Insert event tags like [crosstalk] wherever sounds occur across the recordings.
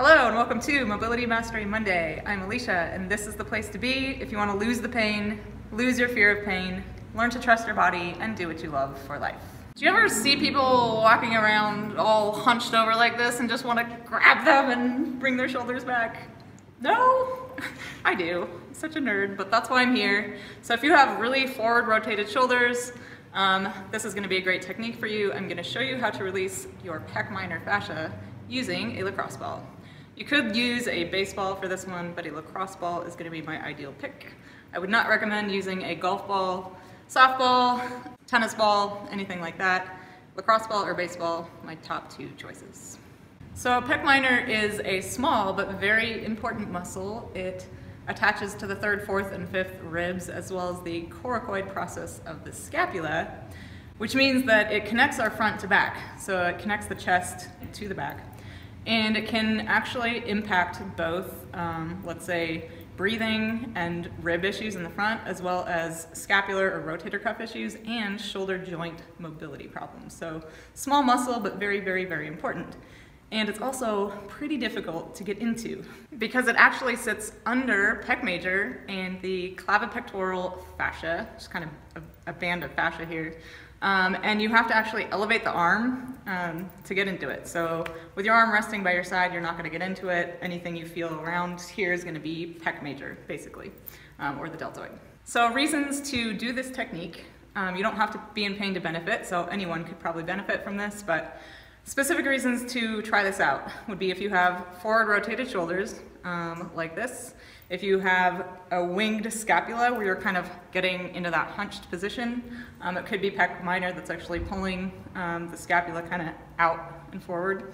Hello and welcome to Mobility Mastery Monday. I'm Elisha and this is the place to be if you want to lose the pain, lose your fear of pain, learn to trust your body, and do what you love for life. Do you ever see people walking around all hunched over like this and just want to grab them and bring their shoulders back? No? [laughs] I do. I'm such a nerd, but that's why I'm here. So if you have really forward rotated shoulders, um, this is going to be a great technique for you. I'm going to show you how to release your pec minor fascia using a lacrosse ball. You could use a baseball for this one, but a lacrosse ball is gonna be my ideal pick. I would not recommend using a golf ball, softball, tennis ball, anything like that. Lacrosse ball or baseball, my top two choices. So pec minor is a small but very important muscle. It attaches to the third, fourth, and fifth ribs as well as the coracoid process of the scapula, which means that it connects our front to back. So it connects the chest to the back and it can actually impact both, um, let's say, breathing and rib issues in the front, as well as scapular or rotator cuff issues and shoulder joint mobility problems. So small muscle, but very, very, very important. And it's also pretty difficult to get into because it actually sits under pec major and the clavipectoral fascia, just kind of a, a band of fascia here, um, and you have to actually elevate the arm um, to get into it. So with your arm resting by your side, you're not going to get into it. Anything you feel around here is going to be pec major, basically, um, or the deltoid. So reasons to do this technique. Um, you don't have to be in pain to benefit, so anyone could probably benefit from this, but specific reasons to try this out would be if you have forward rotated shoulders, um, like this, if you have a winged scapula where you're kind of getting into that hunched position, um, it could be pec minor that's actually pulling um, the scapula kind of out and forward.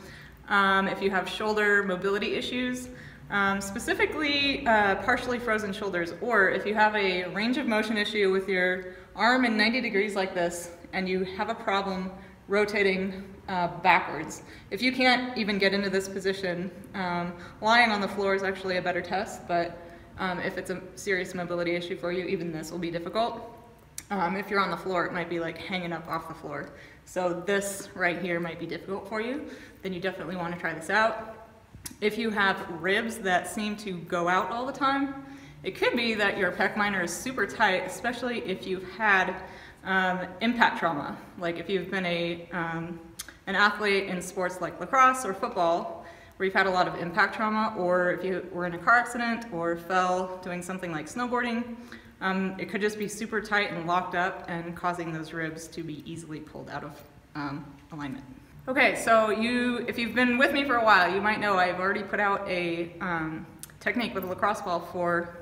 Um, if you have shoulder mobility issues, um, specifically uh, partially frozen shoulders, or if you have a range of motion issue with your arm in 90 degrees like this and you have a problem rotating uh, backwards. If you can't even get into this position, um, lying on the floor is actually a better test, but um, if it's a serious mobility issue for you, even this will be difficult. Um, if you're on the floor, it might be like hanging up off the floor. So this right here might be difficult for you, then you definitely want to try this out. If you have ribs that seem to go out all the time, it could be that your pec minor is super tight, especially if you've had um, impact trauma. Like if you've been a, um, an athlete in sports like lacrosse or football, where you've had a lot of impact trauma, or if you were in a car accident or fell doing something like snowboarding, um, it could just be super tight and locked up and causing those ribs to be easily pulled out of um, alignment. Okay, so you, if you've been with me for a while, you might know I've already put out a um, technique with a lacrosse ball for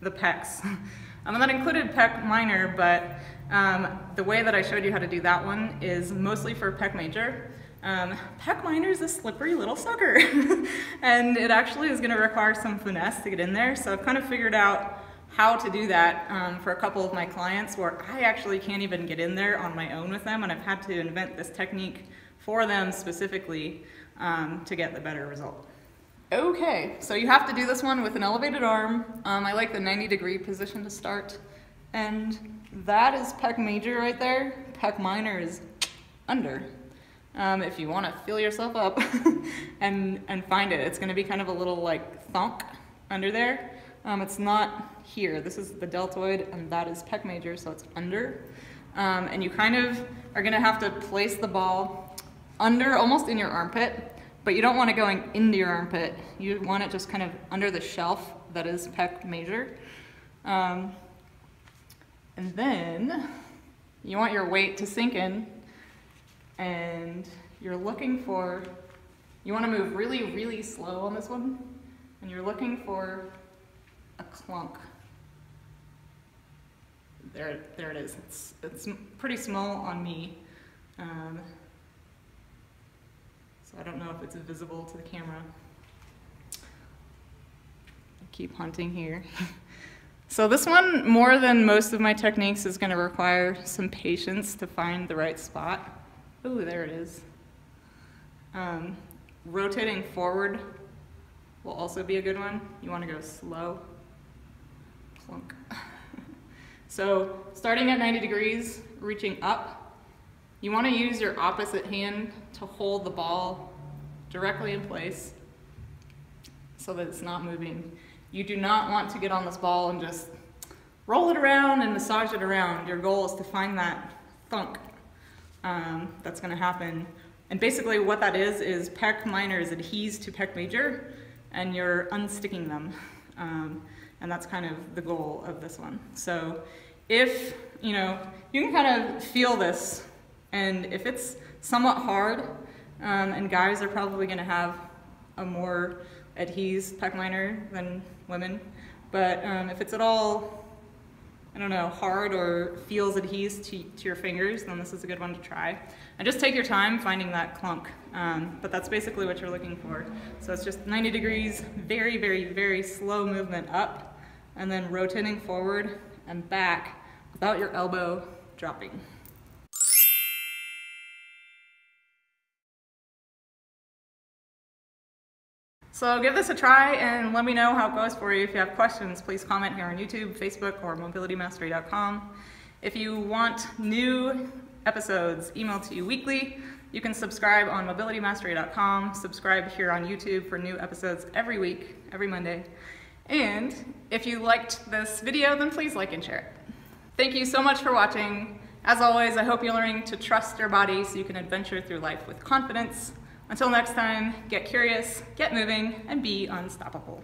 the pecs. [laughs] um, that included pec minor, but um, the way that I showed you how to do that one is mostly for pec major. Um, pec minor is a slippery little sucker [laughs] and it actually is going to require some finesse to get in there so I've kind of figured out how to do that um, for a couple of my clients where I actually can't even get in there on my own with them and I've had to invent this technique for them specifically um, to get the better result. Okay, so you have to do this one with an elevated arm. Um, I like the 90 degree position to start and that is pec major right there. Pec minor is under um, if you want to feel yourself up [laughs] and, and find it. It's going to be kind of a little like thunk under there. Um, it's not here. This is the deltoid and that is pec major, so it's under. Um, and you kind of are going to have to place the ball under, almost in your armpit, but you don't want it going into your armpit. You want it just kind of under the shelf that is pec major. Um, and then you want your weight to sink in and you're looking for, you want to move really, really slow on this one, and you're looking for a clunk. There, there it is. It's, it's pretty small on me. Um, I don't know if it's visible to the camera. I keep hunting here. [laughs] so this one, more than most of my techniques, is going to require some patience to find the right spot. Ooh, there it is. Um, rotating forward will also be a good one. You want to go slow. Plunk. [laughs] so starting at 90 degrees, reaching up, you want to use your opposite hand to hold the ball directly in place. so that it's not moving. You do not want to get on this ball and just roll it around and massage it around. Your goal is to find that thunk um, that's gonna happen. And basically what that is, is pec minor is adheres to pec major and you're unsticking them. Um, and that's kind of the goal of this one. So if, you know, you can kind of feel this and if it's somewhat hard, um, and guys are probably gonna have a more adhes pec minor than women, but um, if it's at all I don't know, hard or feels adhes to, to your fingers, then this is a good one to try. And just take your time finding that clunk. Um, but that's basically what you're looking for. So it's just 90 degrees, very, very, very slow movement up, and then rotating forward and back without your elbow dropping. So give this a try and let me know how it goes for you. If you have questions, please comment here on YouTube, Facebook, or mobilitymastery.com. If you want new episodes emailed to you weekly, you can subscribe on mobilitymastery.com, subscribe here on YouTube for new episodes every week, every Monday. And if you liked this video, then please like and share it. Thank you so much for watching. As always, I hope you're learning to trust your body so you can adventure through life with confidence. Until next time, get curious, get moving, and be unstoppable.